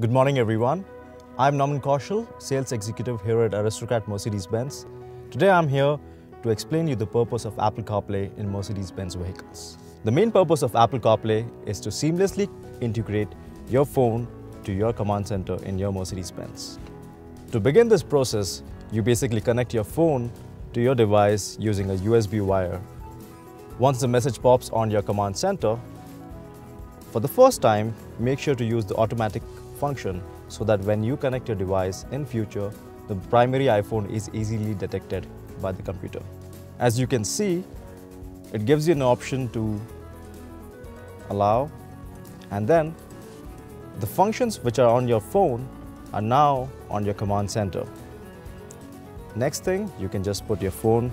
Good morning, everyone. I'm Norman Kaushal, Sales Executive here at Aristocrat Mercedes-Benz. Today I'm here to explain you the purpose of Apple CarPlay in Mercedes-Benz vehicles. The main purpose of Apple CarPlay is to seamlessly integrate your phone to your command center in your Mercedes-Benz. To begin this process, you basically connect your phone to your device using a USB wire. Once the message pops on your command center, for the first time, make sure to use the automatic function so that when you connect your device in future, the primary iPhone is easily detected by the computer. As you can see, it gives you an option to allow and then the functions which are on your phone are now on your command center. Next thing, you can just put your phone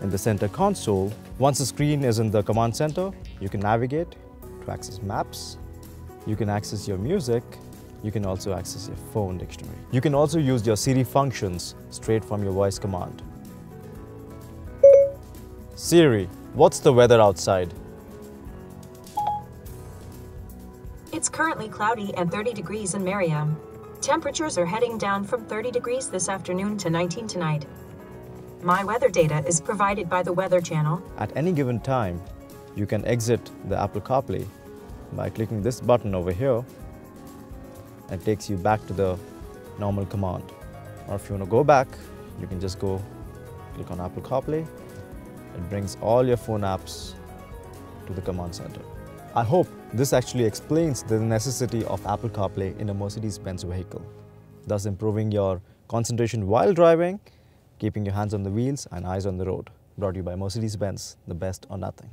in the center console. Once the screen is in the command center, you can navigate to access maps, you can access your music, you can also access your phone dictionary. You can also use your Siri functions straight from your voice command. Siri, what's the weather outside? It's currently cloudy and 30 degrees in Merriam. Temperatures are heading down from 30 degrees this afternoon to 19 tonight. My weather data is provided by the Weather Channel. At any given time, you can exit the Apple CarPlay by clicking this button over here. It takes you back to the normal command. Or if you want to go back, you can just go click on Apple CarPlay. It brings all your phone apps to the command center. I hope this actually explains the necessity of Apple CarPlay in a Mercedes-Benz vehicle, thus improving your concentration while driving, keeping your hands on the wheels and eyes on the road. Brought to you by Mercedes-Benz, the best or nothing.